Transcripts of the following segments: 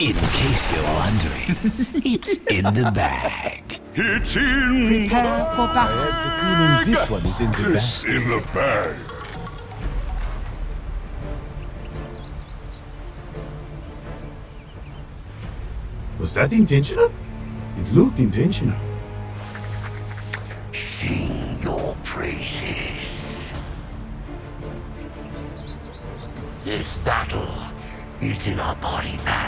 In case you're wondering, it's in the bag. It's in Prepare for I battle. have the feeling this one is in the It's bag. in the bag. Was that intentional? It looked intentional. Sing your praises. This battle is in our body bag.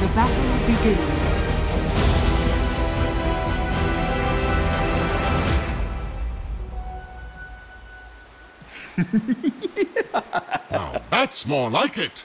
The battle begins. Now that's more like it.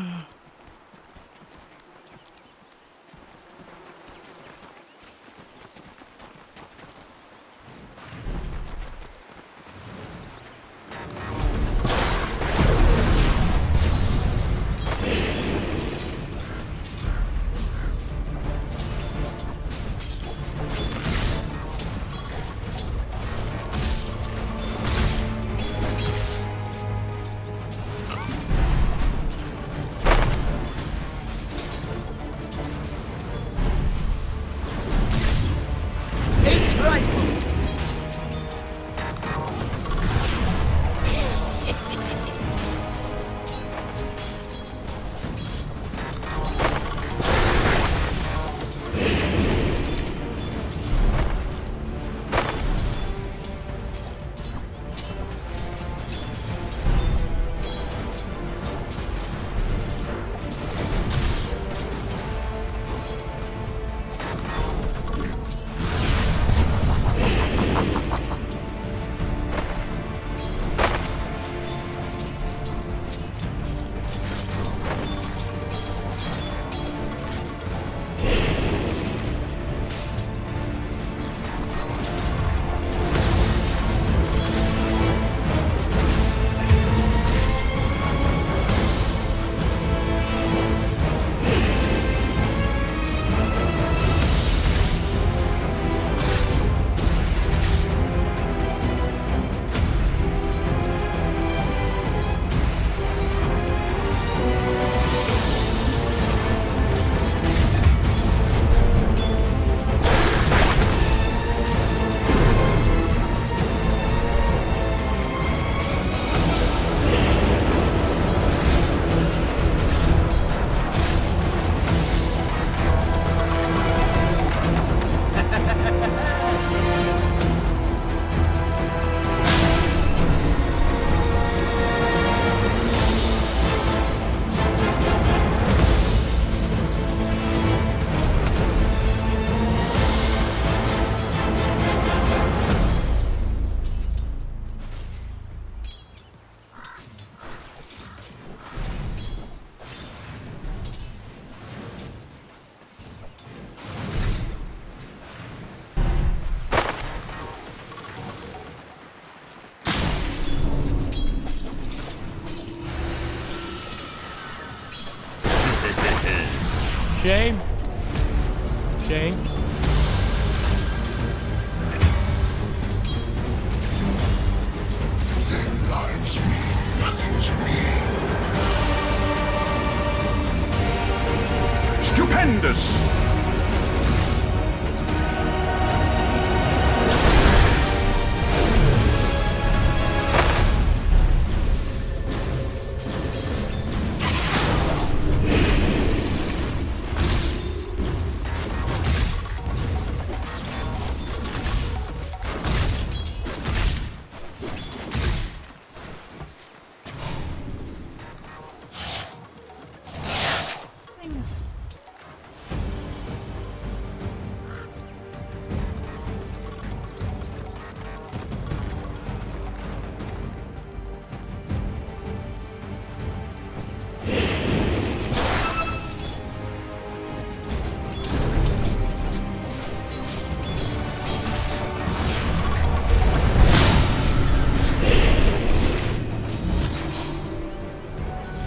Shame.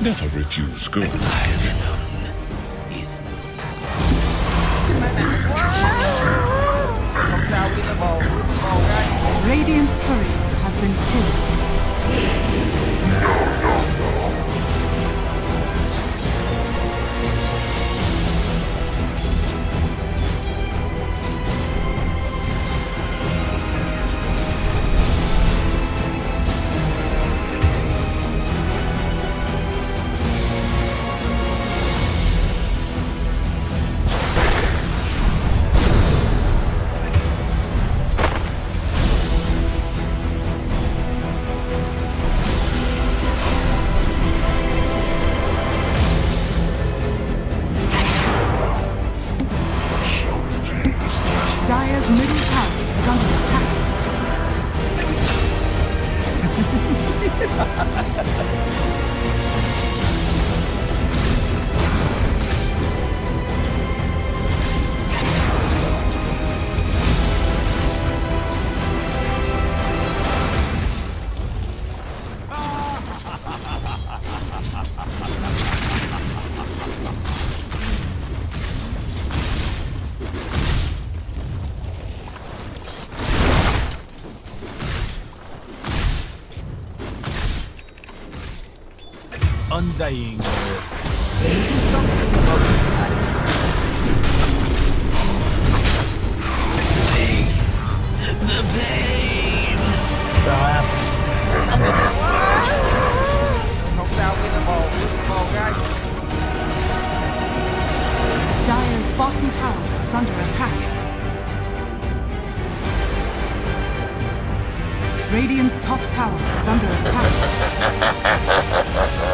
Never refuse good. Dire's bottom tower is under attack. Radiant's top tower is under attack.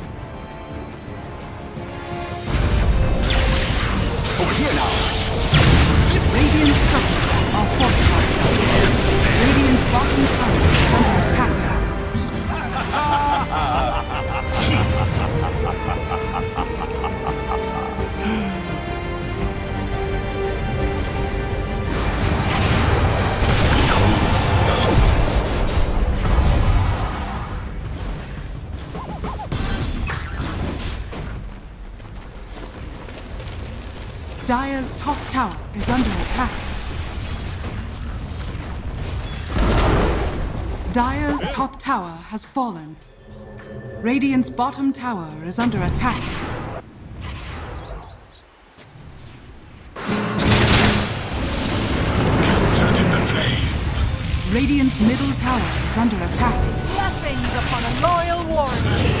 Is under attack. Dire's top tower has fallen. Radiant's bottom tower is under attack. Captured in the flame. Radiant's middle tower is under attack. Blessings upon a loyal warrior.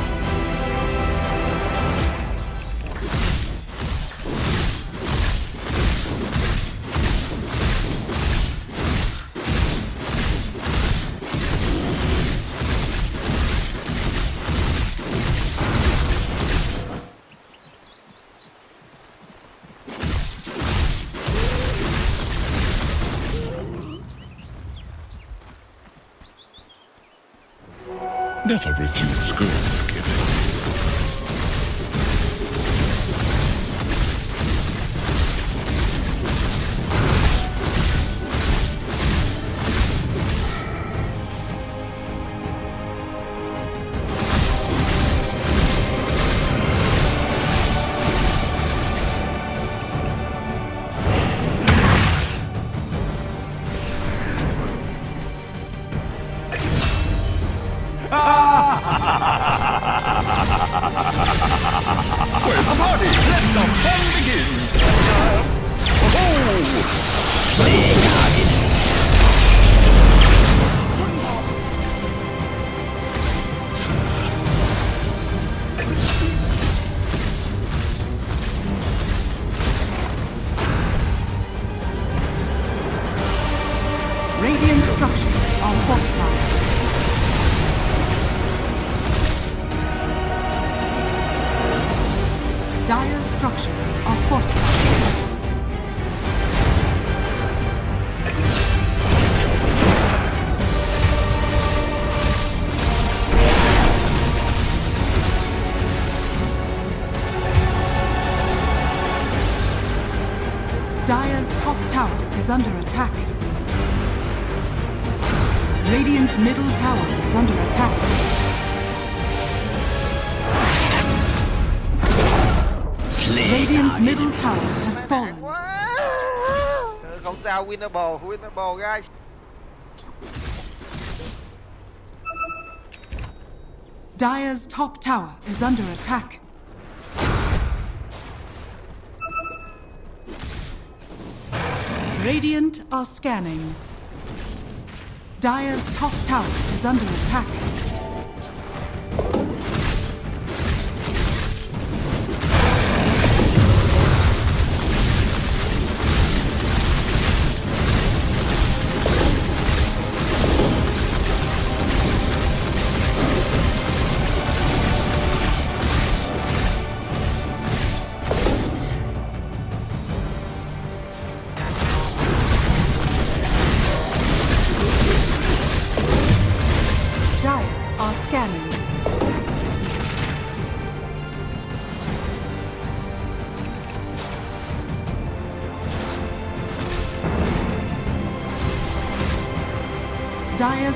Winnable, winnable guys. Dire's top tower is under attack. Radiant are scanning. Dire's top tower is under attack.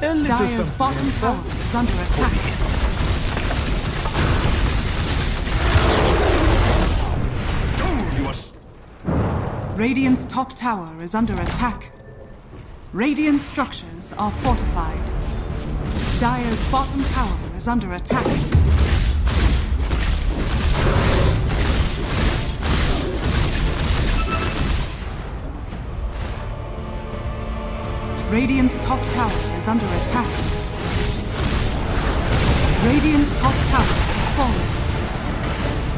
Dire's bottom tower is under attack. Told you was Radiant's top tower is under attack. Radiant structures are fortified. Dire's bottom tower is under attack. Radiant's top tower is under attack. Radiant's top tower has fallen.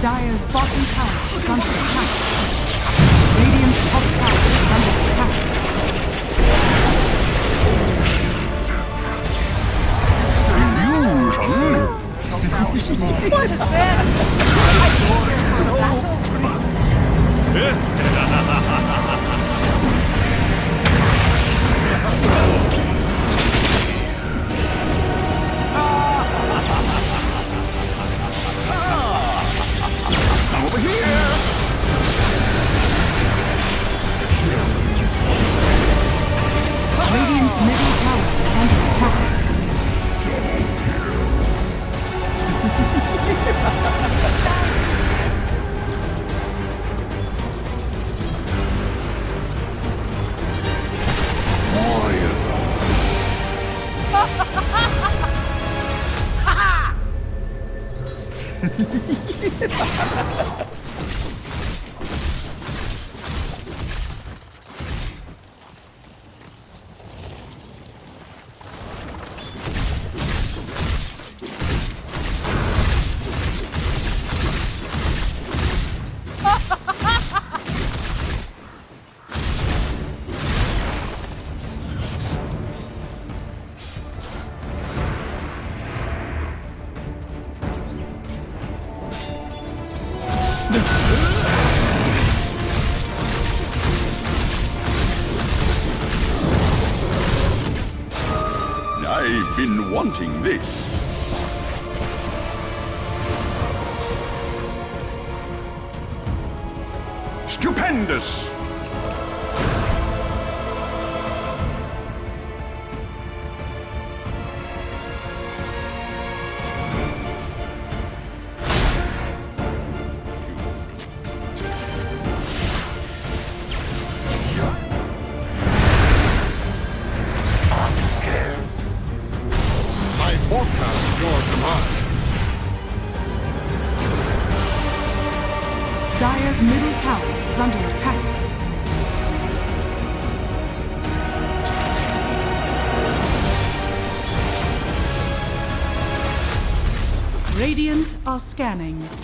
Dire's bottom tower is under attack. Radiant's top tower is under attack. illusion! What is this? I think you're so battle over here! Radiant's middle tower is under attack. ハハハハ! Scanning.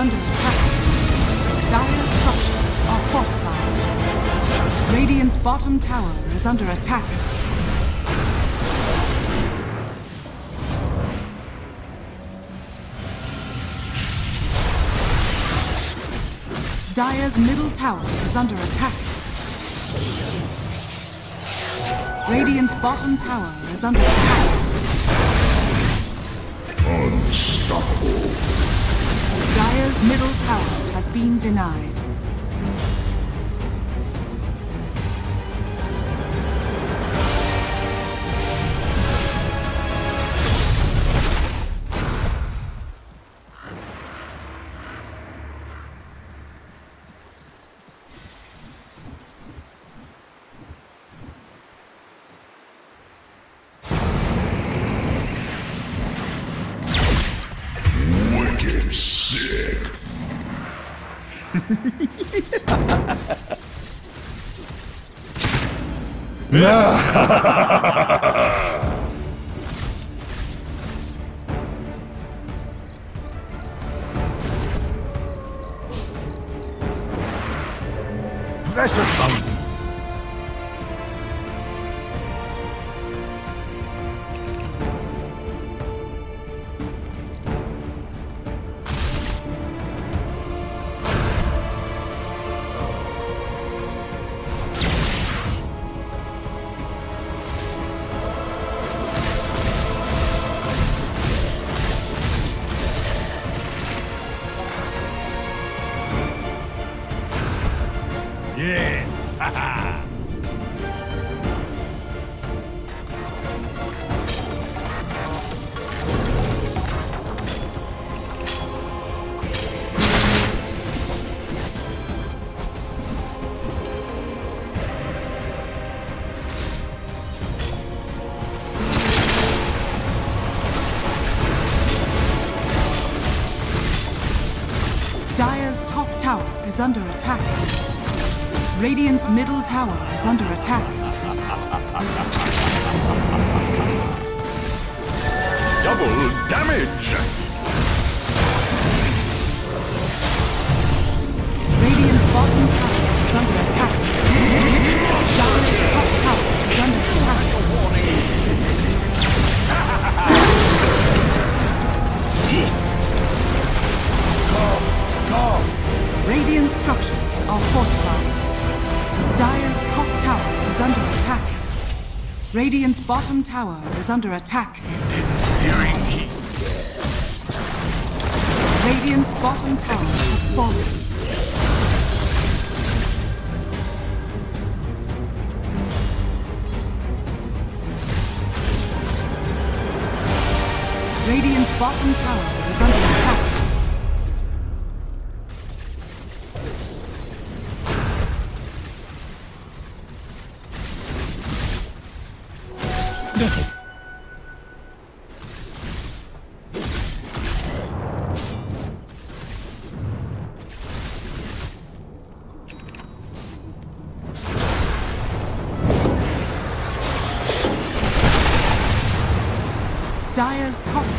Under attack. Dire's structures are fortified. Radiant's bottom tower is under attack. Dire's middle tower is under attack. Radiant's bottom tower is under attack. Unstoppable. Dire's middle tower has been denied. is under attack. Radiant's middle tower is under attack. Double damage! Radiant's bottom tower is under attack. Searing. Radiant's bottom tower has fallen. Radiant's bottom tower is under attack. It's top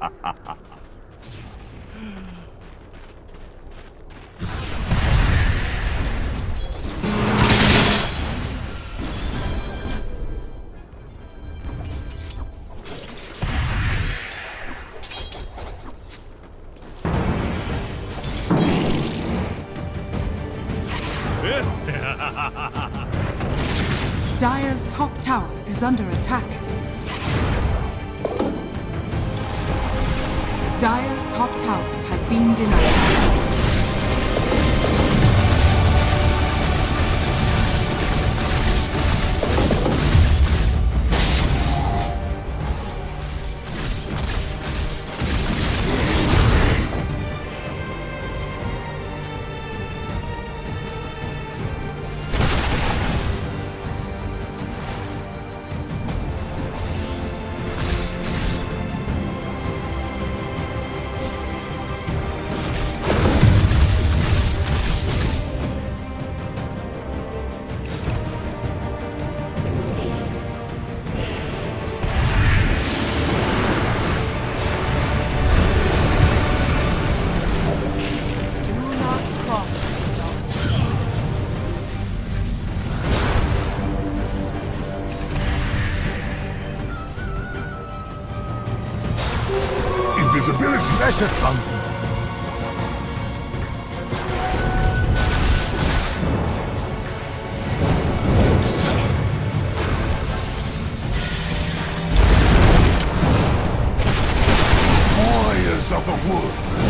ha ha ha. invisibility. That's just something. Warriors of the woods.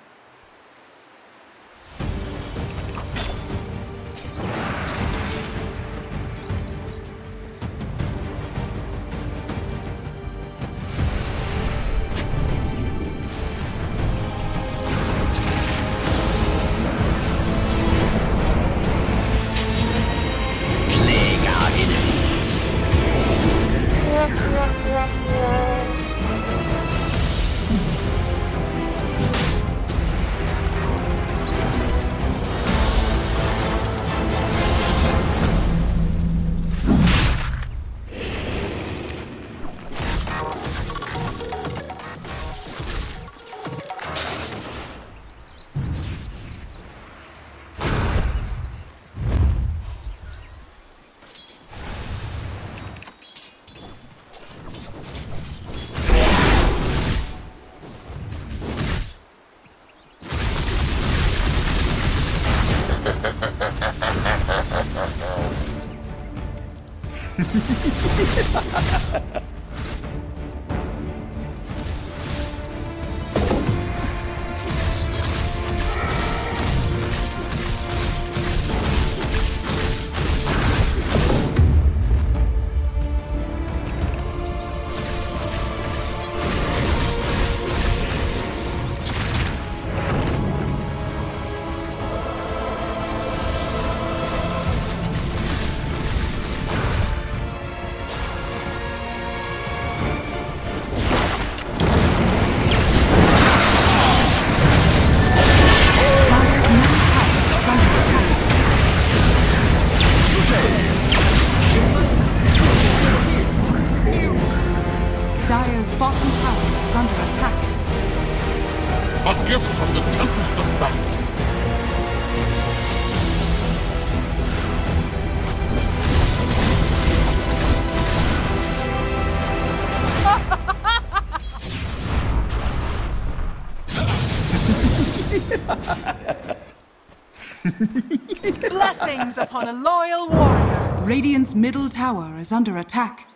Blessings upon a loyal warrior. Radiant's middle tower is under attack.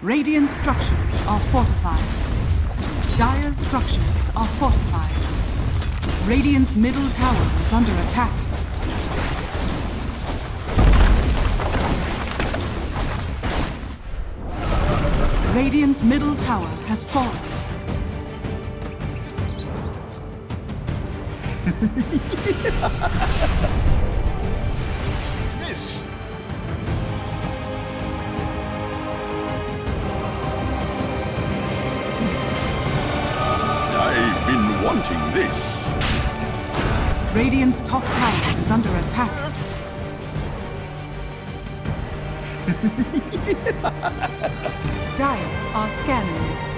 Radiant structures are fortified. Dire's structures are fortified. Radiant's middle tower is under attack. Radiant's middle tower has fallen. Miss. I've been wanting this. Radiant's top tower is under attack. Dire are scanning.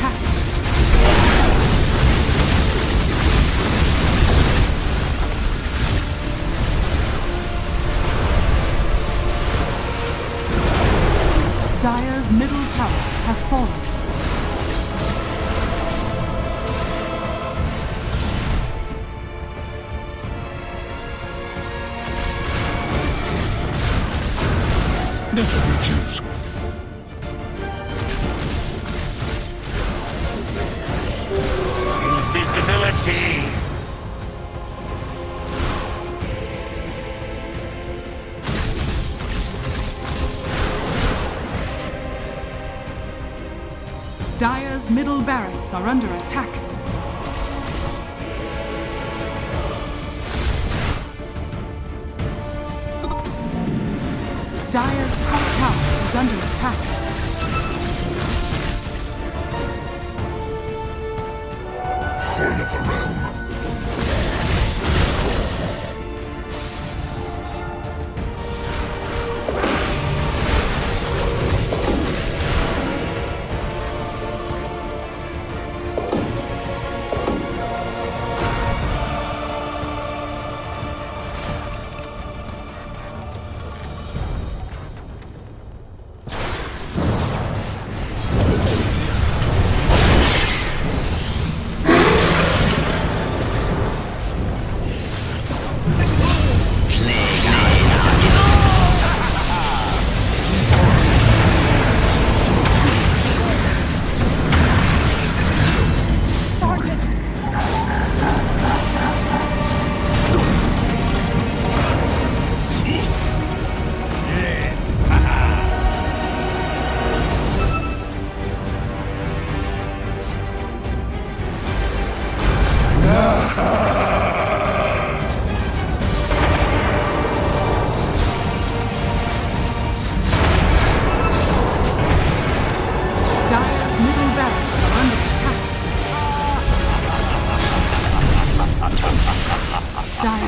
Middle barracks are under attack. Dire's top tower is under attack.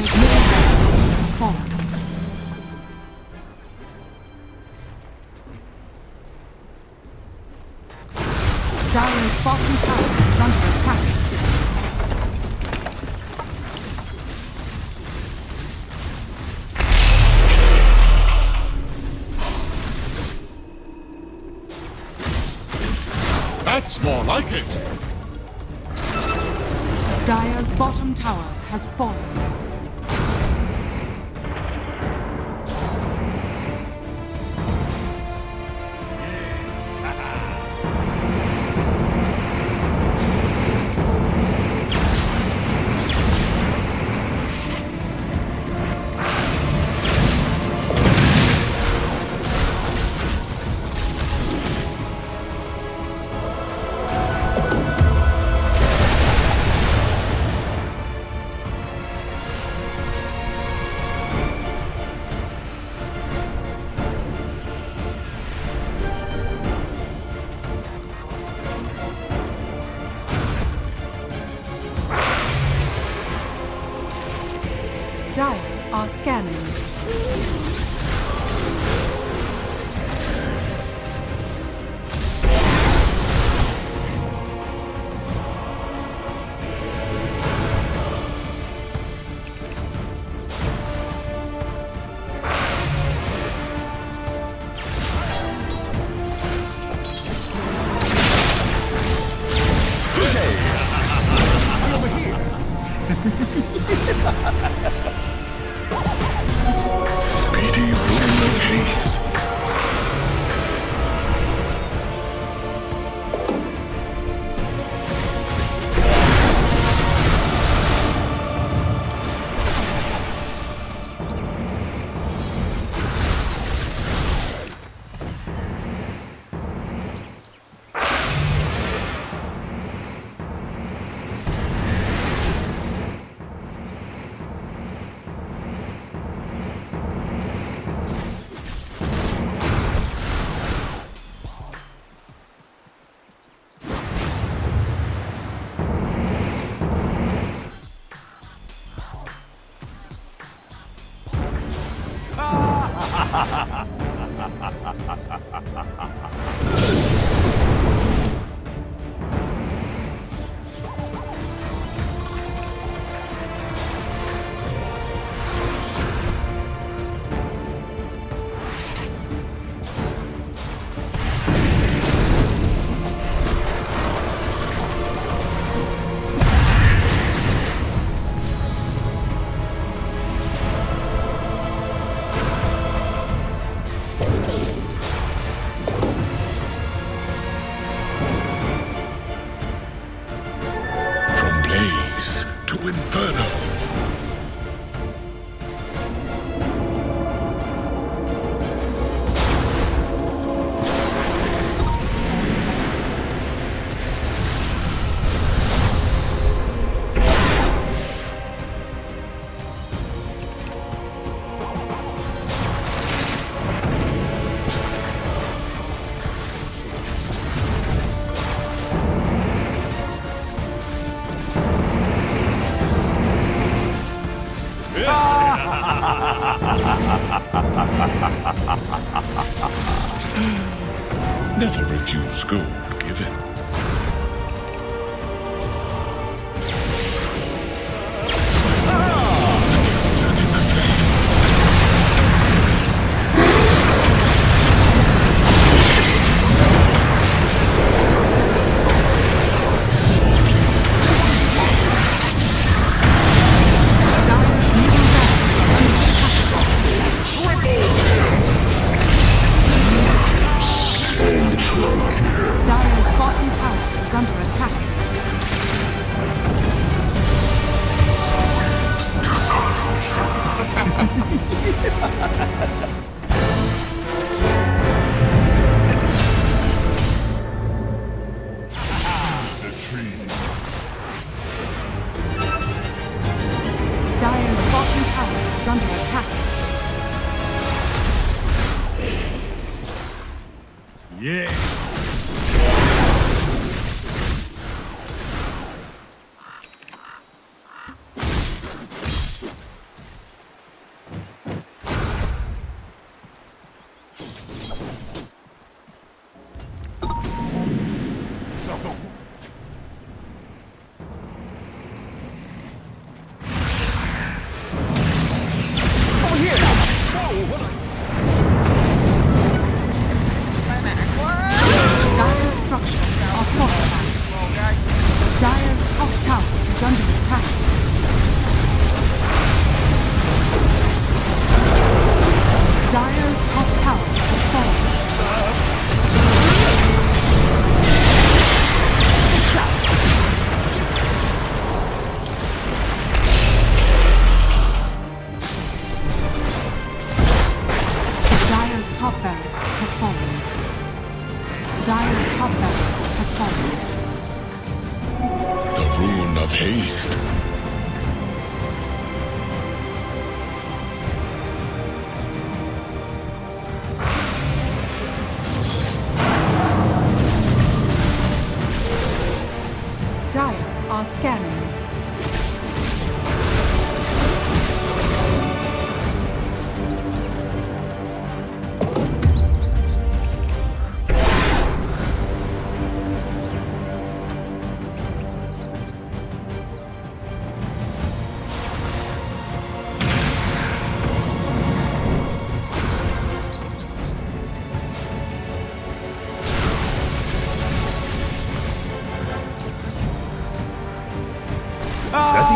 Transmission.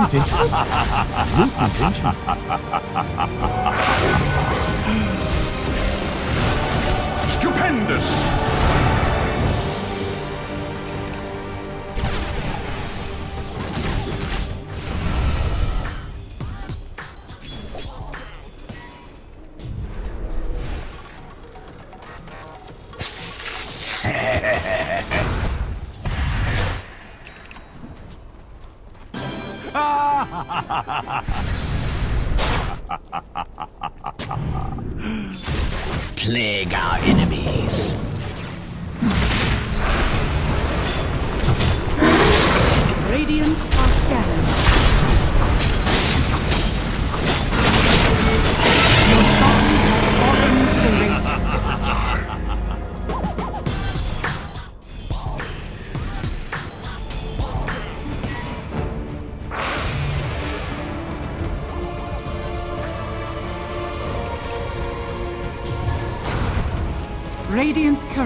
It. Stupendous!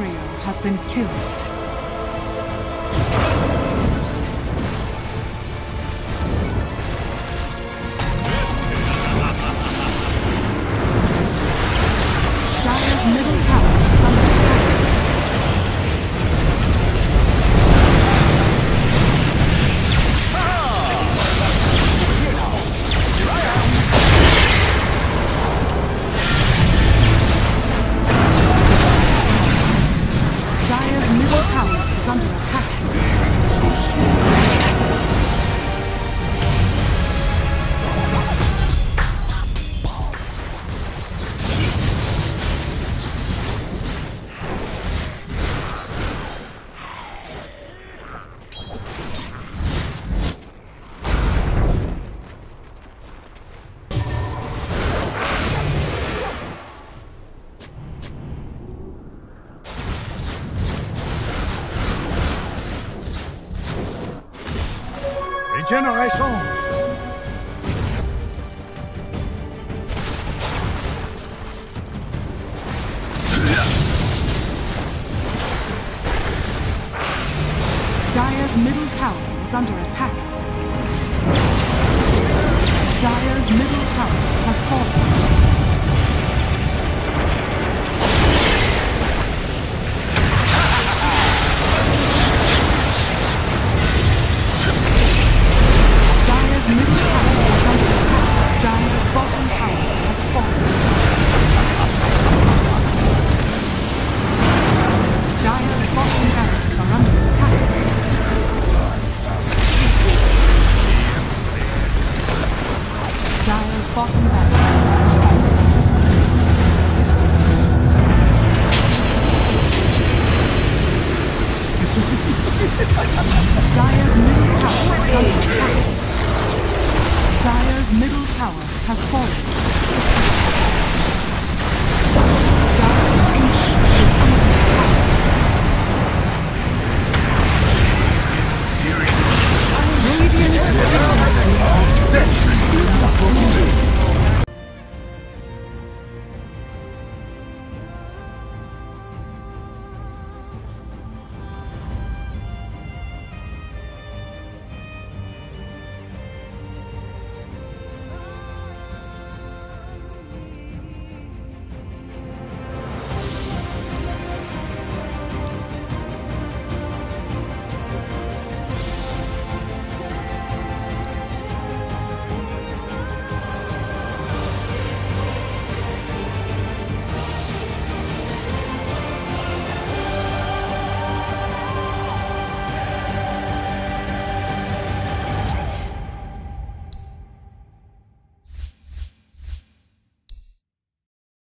Courier has been killed.